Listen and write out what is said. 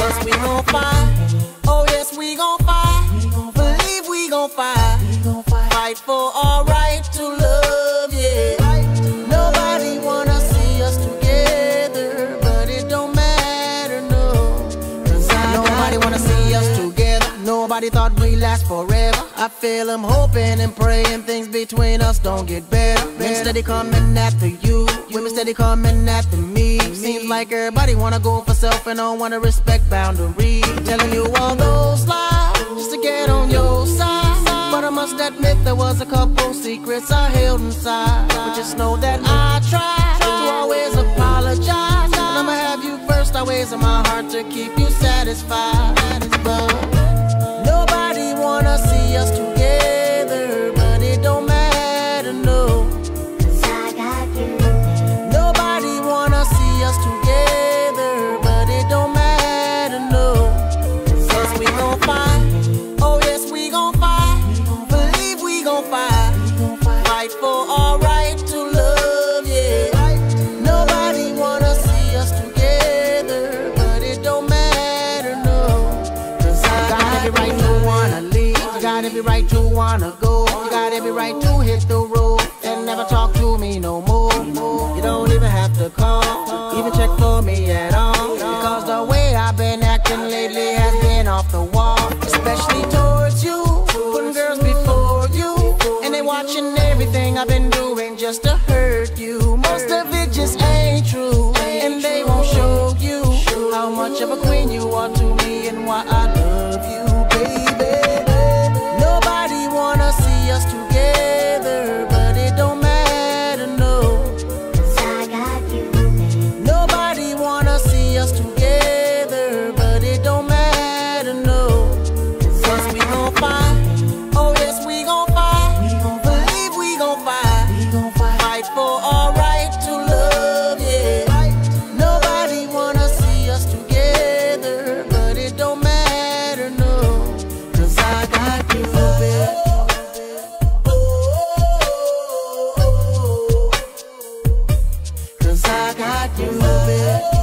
Cause we gon' fight. Oh yes, we gon' fight. Believe we gon' fight. Fight for our right to love, yeah. Nobody wanna see us together, but it don't matter, no. Cause I Nobody wanna see us together. Nobody thought we last forever. I feel I'm hoping and praying things between us don't get better. Men steady coming after you, women steady coming after me. Like everybody wanna go for self and don't wanna respect boundaries. Telling you all those lies just to get on your side. But I must admit there was a couple secrets I held inside. But just know that I tried to always apologize. And I'ma have you first always in my heart to keep you satisfied. Every right to wanna go. You got every right to hit the road and never talk to me no more. You don't even have to call, even check for me at all. Because the way I've been acting lately has been off the wall, especially towards you. Putting girls before you, and they watching everything I've been doing just to hurt us together, but it don't matter, no. First we gon' fight, oh yes we gon' fight. We gon' believe we gon' fight. We gon' fight. fight for our right to love, yeah. Nobody wanna see us together, but it don't matter, no. Cause I got you, baby. I got you, baby.